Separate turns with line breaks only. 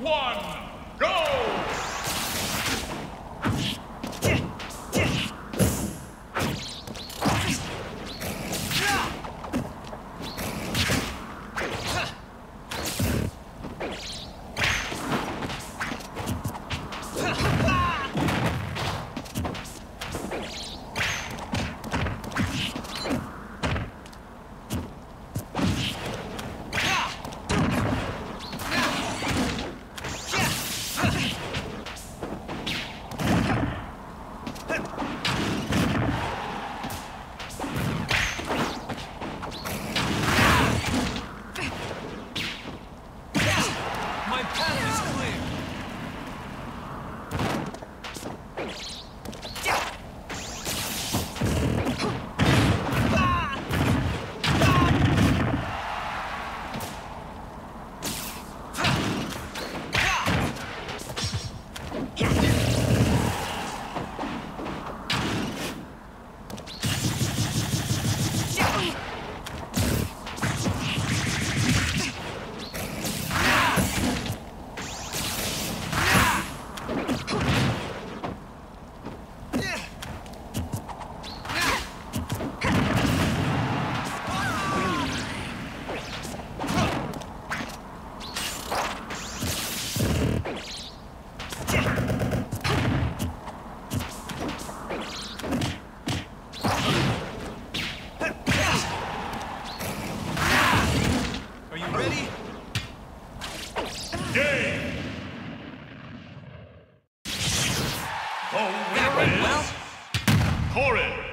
one! Game! The winner is... Corin.